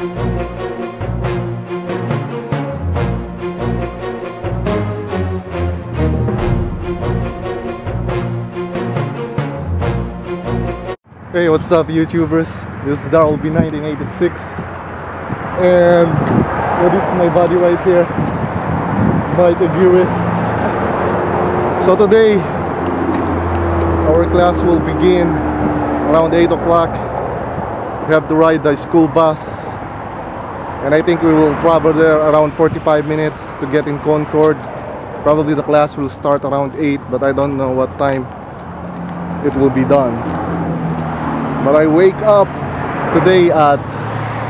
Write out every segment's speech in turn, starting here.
Hey, what's up, YouTubers? This is Daryl B1986, and well, this is my buddy right here, Mike Aguirre. So today, our class will begin around 8 o'clock. We have to ride the school bus, and I think we will travel there around 45 minutes to get in Concord. Probably the class will start around 8, but I don't know what time it will be done. But I wake up today at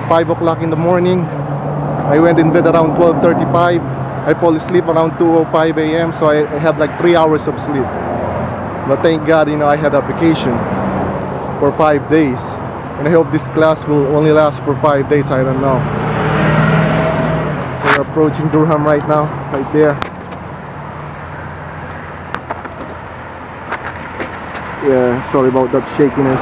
5 o'clock in the morning. I went in bed around 12.35 I fall asleep around 2.05 a.m. so I, have like 3 hours of sleep. But thank God you know I had a vacation for 5 days. And I hope this class will only last for 5 days I don't know we're approaching Durham right now right there yeah sorry about that shakiness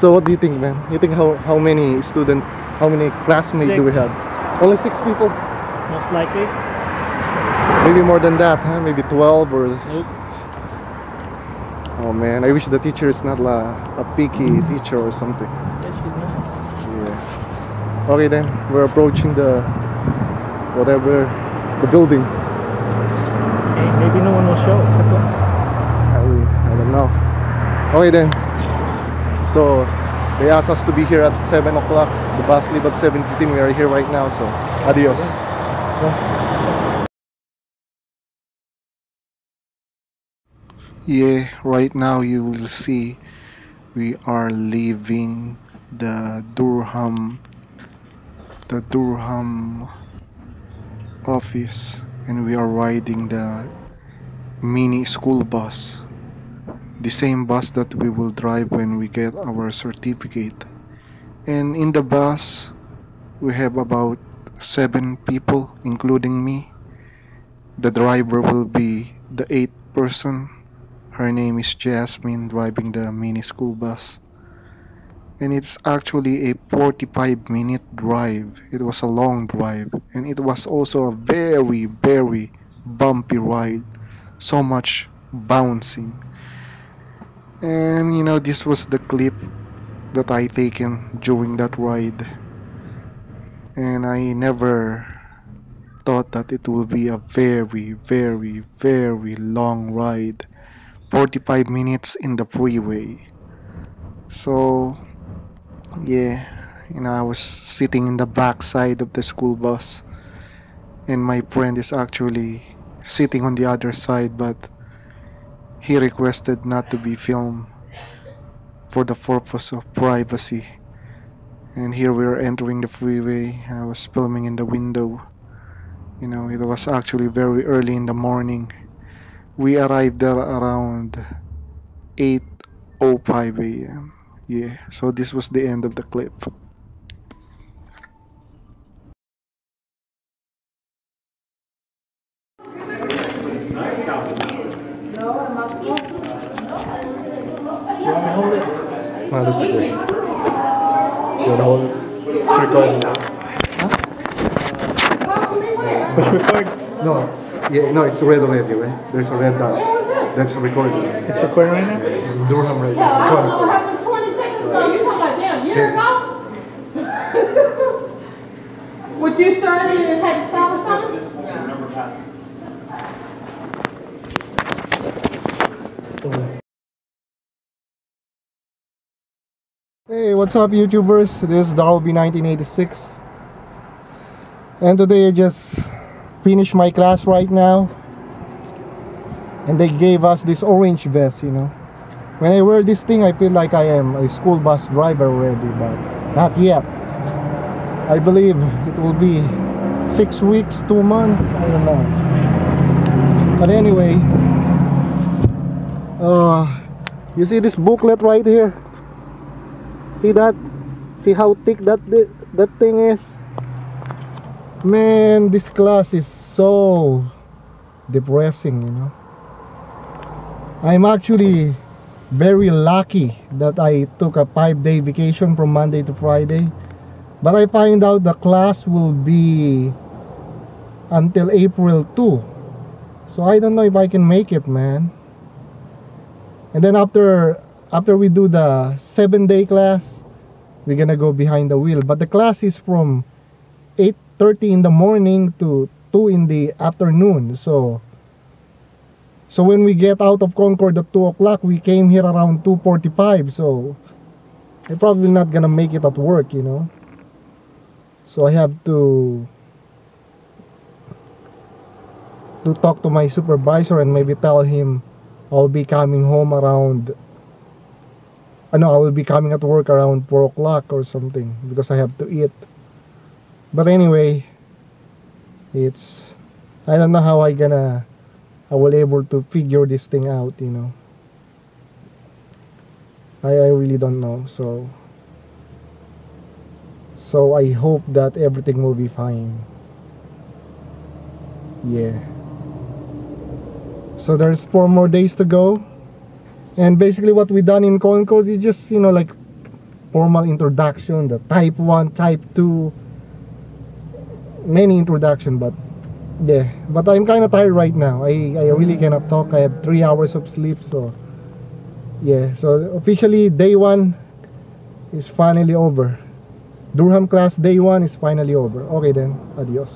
so what do you think, man? You think how how many student, how many classmates do we have? Only six people? Most likely. Maybe more than that, huh? Maybe 12 or... Nope. Oh man, I wish the teacher is not la, a picky mm-hmm. teacher or something. Yeah, she's nice. Yeah. Okay then, we're approaching the... whatever... the building. Hey, maybe no one will show except us. I, I don't know. Okay then. So they asked us to be here at 7 o'clock. The bus leave at 7.15. We are here right now. So adios. Yeah, right now you will see we are leaving the Durham the Durham office and we are riding the mini school bus the same bus that we will drive when we get our certificate. And in the bus, we have about seven people, including me. The driver will be the eighth person. Her name is Jasmine, driving the mini school bus. And it's actually a 45 minute drive. It was a long drive, and it was also a very, very bumpy ride. So much bouncing. And you know this was the clip that I taken during that ride. And I never thought that it will be a very very very long ride. 45 minutes in the freeway. So yeah you know I was sitting in the back side of the school bus and my friend is actually sitting on the other side but he requested not to be filmed for the purpose of privacy. And here we are entering the freeway. I was filming in the window. You know, it was actually very early in the morning. We arrived there around 8:05 a.m. Yeah, so this was the end of the clip. You want to hold it? No, this is good. You wanna hold it? It's recording now. Push record. No, yeah, no, it's red already, right? There's a red dot. That's recording. It's recording right now? Durham right now. Don't know what happened 20 seconds ago. You talking about damn year ago? What you started and had to stop or something? Hey, what's up, YouTubers? This is Daryl B1986, and today I just finished my class right now, and they gave us this orange vest. You know, when I wear this thing, I feel like I am a school bus driver already, but not yet. I believe it will be six weeks, two months. I don't know. But anyway, uh, you see this booklet right here? See that? See how thick that that thing is? Man, this class is so depressing, you know. I'm actually very lucky that I took a five day vacation from Monday to Friday. But I find out the class will be until April 2. So I don't know if I can make it, man. And then after after we do the 7 day class, we're gonna go behind the wheel. But the class is from 8:30 in the morning to 2 in the afternoon. So so when we get out of Concord at 2 o'clock, we came here around 2.45. So I'm probably not gonna make it at work, you know. So I have to to talk to my supervisor and maybe tell him I'll be coming home around I know I will be coming at work around 4 o'clock or something because I have to eat. But anyway, it's I don't know how I gonna I will able to figure this thing out, you know. I, I really don't know, so so I hope that everything will be fine. Yeah. So there's four more days to go. And basically what we done in Concord is just, you know, like formal introduction, the type 1, type 2, many introduction, but yeah. But I'm kind of tired right now. I, I really cannot talk. I have three hours of sleep, so yeah. So officially day 1 is finally over. Durham class day 1 is finally over. Okay then, adios.